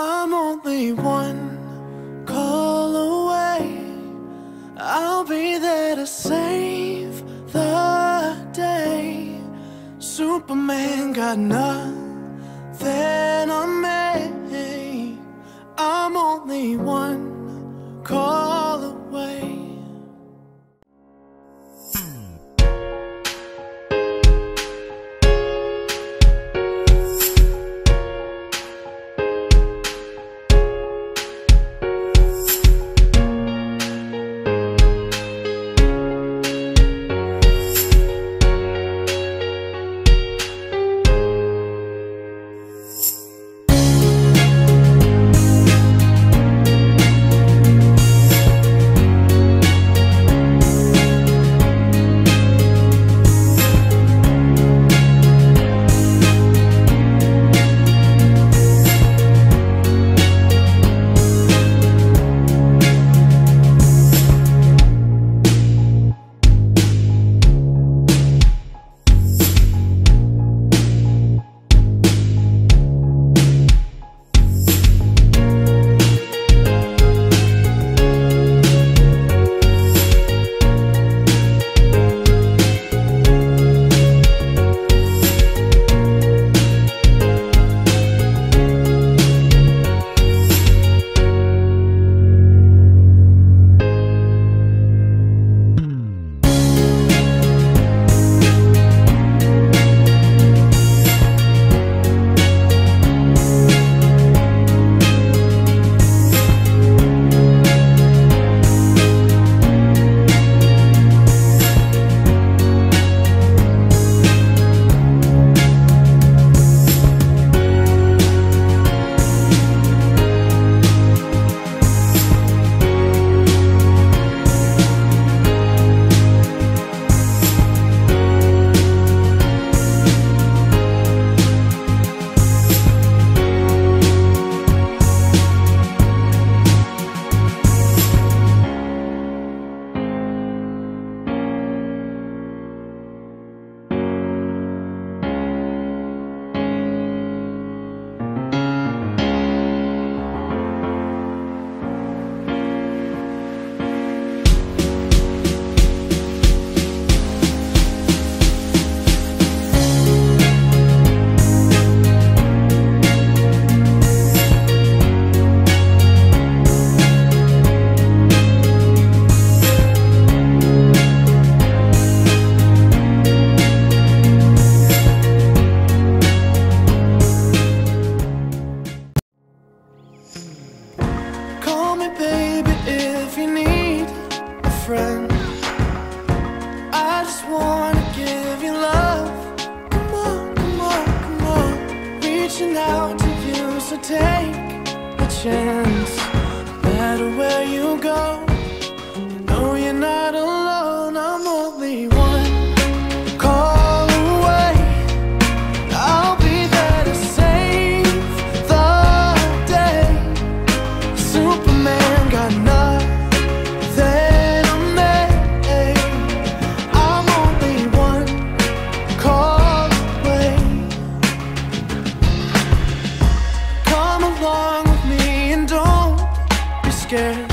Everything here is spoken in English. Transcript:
I'm only one call away. I'll be there to save the day. Superman got nothing on me. I'm only one call. So take a chance, no matter where you go. scared.